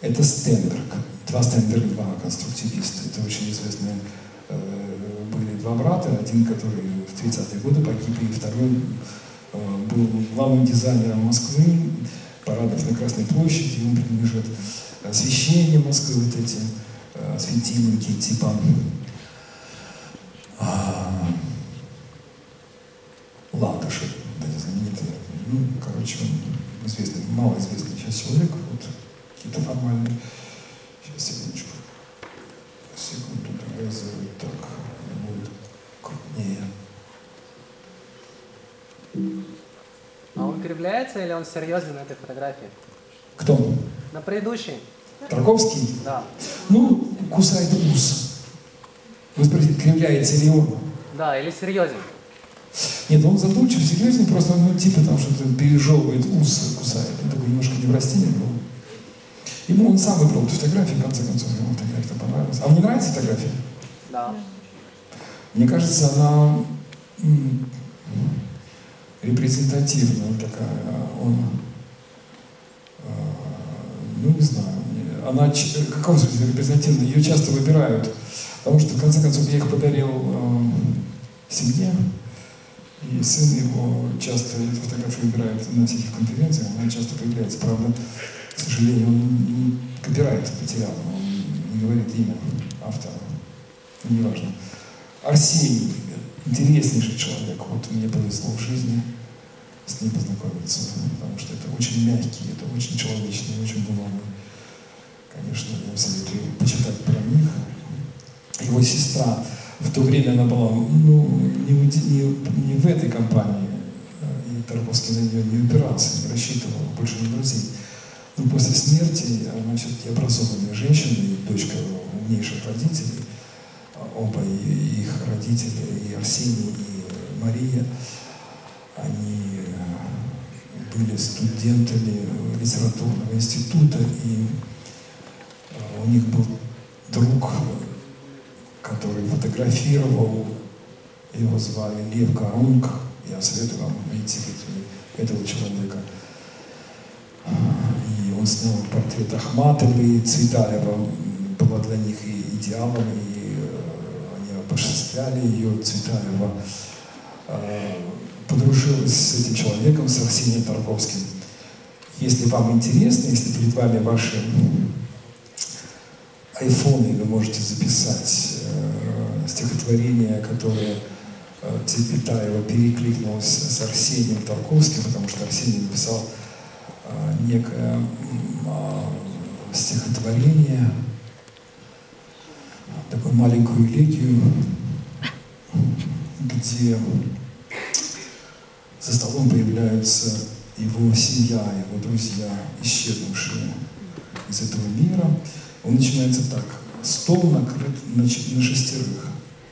Это Стенберг. Два Стенберга, два конструктивиста. Это очень известные э, были два брата. Один, который в 30-е годы погиб, и второй э, был главным дизайнером Москвы, парадов на Красной площади, ему принадлежит освещение Москвы, вот эти э, светильники типа а, Латыши, эти знаменитые. Ну, короче, он известный, малоизвестный сейчас человек, вот какие-то формальные. Сейчас, секундочку. Секунду, сделаю так, будет крупнее. А он кривляется или он серьезен на этой фотографии? Кто? На предыдущей? Тарковский? Да. Ну, кусает ус. Вы спросите, кривляется ли он? Да, или серьезен? Нет, он задумчив, серьезнее, просто ну, типа там что-то пережевывает ус, кусает. Он такой немножко не в растении был. Ему он сам выбрал эту фотографию, в конце концов, ему фотография понравилась. А вам не нравится фотография? Да. Мне кажется, она репрезентативная такая. Он, э, ну не знаю, она, в каком смысле репрезентативная? Ее часто выбирают, потому что в конце концов я их подарил э, семье, и сын его часто эти фотографии выбирает на всяких конференциях, она часто появляется. Правда, к сожалению, он не- копирайт потерял, он не говорит имя автора. Ну, неважно. Арсений, интереснейший человек. Вот мне повезло в жизни с ним познакомиться, потому что это очень мягкий, это очень человечный, очень духовный. Конечно, я советую почитать про них. Его сестра, в то время она была ну, не, не- не в этой компании, э, и Тарковский на нее не упирался, не рассчитывал больше на друзей. Но после смерти она все-таки образованная женщина и дочка умнейших родителей, а оба и их родители, и Арсений, и Мария, они были студентами литературного института, и у них был друг, который фотографировал, его звали Лев Корунг, я советую вам найти этого человека. И он снял портрет Ахматовой, и Цветаева была для них и идеалом, и э, они обожествляли ее, Цветаева. Э, Подружилась с этим человеком, с Арсением Тарковским. Если вам интересно, если перед вами ваши айфоны, вы можете записать стихотворение, которое э, Цветаева перекликнулось с Арсением Тарковским, потому что Арсений написал э, некое а, стихотворение, такую маленькую элегию, где за столом появляются его семья, его друзья, исчезнувшие из этого мира. Он начинается так. Стол накрыт на, на шестерых.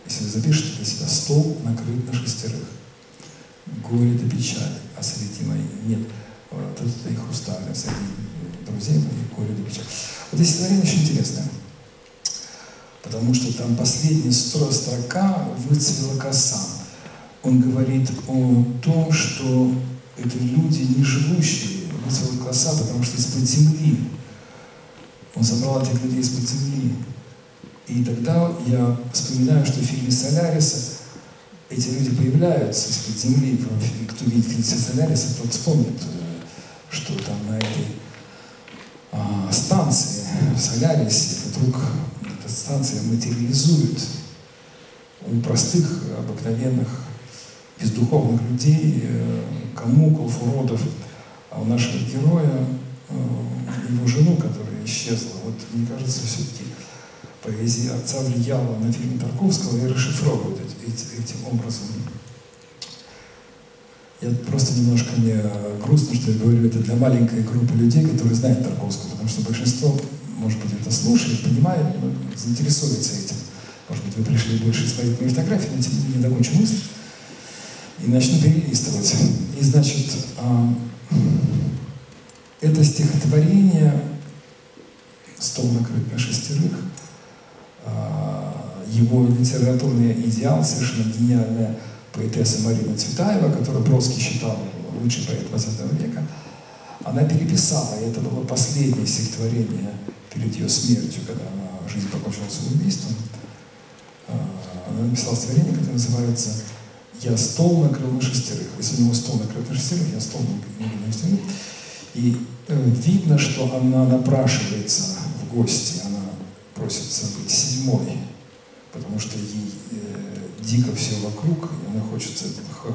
Если вы запишете для себя, стол накрыт на шестерых. Горе до печали, а среди моих нет. Вот это их устали, среди друзей моих горе до печали. Вот здесь стихотворение очень интересное. Потому что там последняя стро- строка выцвела коса. Он говорит о том, что это люди не живущие, выцвела коса, потому что из-под земли он собрал этих людей из-под земли. И тогда я вспоминаю, что в фильме «Соляриса» эти люди появляются из-под земли. Кто видит фильм «Соляриса», тот вспомнит, э, что там на этой а, станции в Солярисе вдруг эта станция материализует у простых, обыкновенных, бездуховных людей, э, камуков, уродов, а у нашего героя э, его жену, которая исчезла. Вот мне кажется, все-таки поэзия отца влияла на фильм Тарковского и эти- этим образом. Я просто немножко мне грустно, что я говорю это для маленькой группы людей, которые знают Тарковского, потому что большинство, может быть, это слушает, понимает, но заинтересуется этим. Может быть, вы пришли больше смотреть мои фотографии, но тем не менее закончу мысль и начну перелистывать. И, значит, а, это стихотворение «Стол накрыт на шестерых», его литературный идеал, совершенно гениальная поэтесса Марина Цветаева, которую Бродский считал лучший поэт 20 века, она переписала, и это было последнее стихотворение перед ее смертью, когда она жизнь покончила самоубийством. А, она написала стихотворение, которое называется «Я стол накрыл на шестерых». Если у него стол накрыл на шестерых, я стол накрыл на шестерых. И э, видно, что она напрашивается в гости, она просится быть седьмой, потому что ей э, дико все вокруг, и она хочется,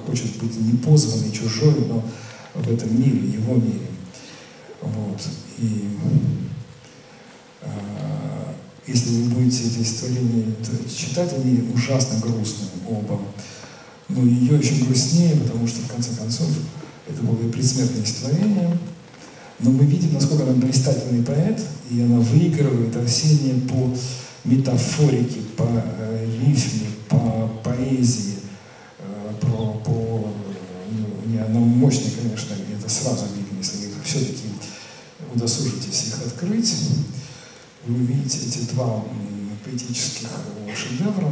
хочет быть непозванной, чужой, но в этом мире, его мире. Вот. И э, если вы будете эти стихотворения читать, они ужасно грустные оба. Но ее еще грустнее, потому что, в конце концов, это было и предсмертное стихотворение. Но мы видим, насколько она блистательный поэт, и она выигрывает Арсения по метафорике, по э, рифме, по поэзии, э, про, по, ну, не, она мощная, конечно, это сразу видно, если вы все-таки удосужитесь их открыть, вы увидите эти два поэтических э, шедевра.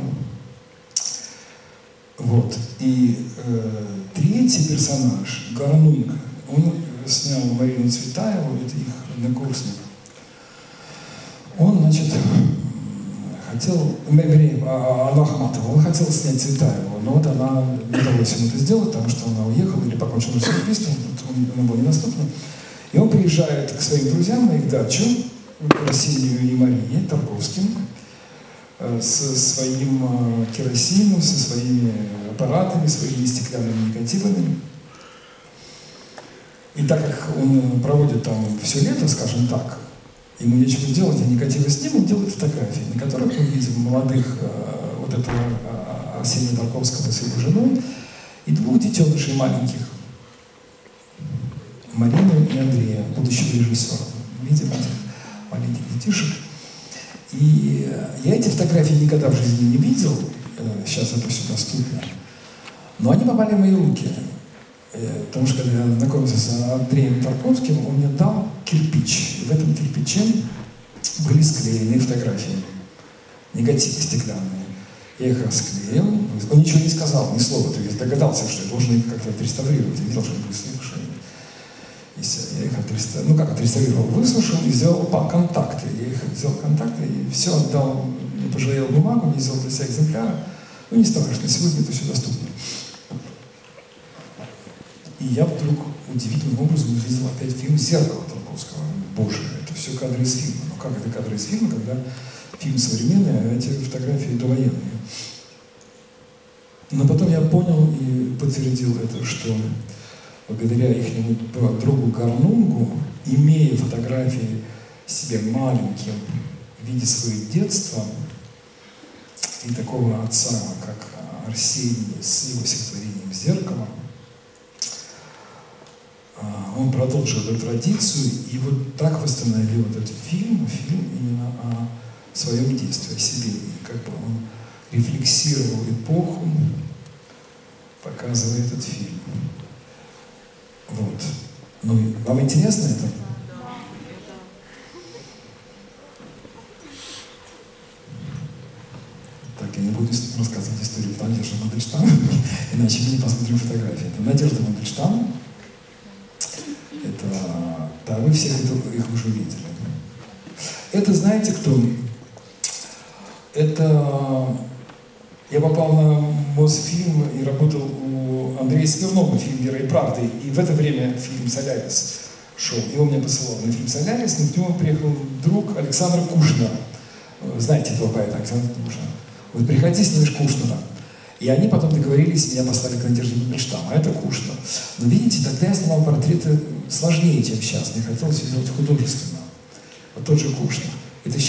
Вот. И э, третий персонаж, Гарнунг, он снял Марину Цветаеву, это их однокурсник. Он, значит, хотел, вернее, Анну Ахматову, он хотел снять Цветаеву, но вот она не удалось ему это сделать, потому что она уехала или покончила с убийством, она была недоступна. И он приезжает к своим друзьям на их дачу, к Арсению и Марии Тарковским, э, со своим э, керосином, со своими аппаратами, своими стеклянными негативами. И так как он проводит там все лето, скажем так, ему нечего делать, а негативы с ним, он делает фотографии, на которых мы видим молодых, э, вот этого э, Арсения Тарковского с его женой, и двух детенышей маленьких, Марину и Андрея, будущего режиссера. Видим этих маленьких детишек. И я эти фотографии никогда в жизни не видел, э, сейчас это все доступно, но они попали в мои руки. Э, потому что когда я знакомился с Андреем Тарковским, он мне дал кирпич. И в этом кирпиче были склеены фотографии, негативы стеклянные. Я их расклеил. Он ничего не сказал, ни слова. То есть догадался, что я должен их как-то отреставрировать. Я видел, что они были слышали. Я их отреставрировал, ну как отреставрировал, высушил и сделал по контакты. Я их сделал контакты и все отдал, не пожалел бумагу, не сделал для себя экземпляра. Ну не страшно, сегодня это все доступно. И я вдруг удивительным образом увидел опять фильм «Зеркало» Тарковского. Боже, это все кадры из фильма. Ну как это кадры из фильма, когда фильм современный, а эти фотографии довоенные. Но потом я понял и подтвердил это, что благодаря их другу Гарнунгу, имея фотографии себе маленьким в виде своего детства, и такого отца, как Арсений с его стихотворением «Зеркало», он продолжил эту традицию и вот так восстановил этот фильм, фильм именно о своем детстве, о себе. И как бы он рефлексировал эпоху, показывая этот фильм. Вот. Ну, вам интересно это? Так, я не буду рассказывать историю Надежды Мандельштама, иначе мы не посмотрим фотографии. Это Надежда Мандельштам, да, вы все это, их уже видели. Это знаете кто? Это я попал на Мосфильм и работал у Андрея Смирнова, фильм «Вера и правда», и в это время фильм «Солярис» шел. И он меня посылал на фильм «Солярис», но к нему приехал друг Александр Кушнер. Знаете этого поэта Александра Кушнера? Вот приходи, снимешь Кушнера. И они потом договорились, меня послали к Надежде Мандельштам, а это Кушнер. Но видите, тогда я снимал портреты сложнее, чем сейчас. Мне хотелось сделать художественно. Вот тот же Кушнер. Это сейчас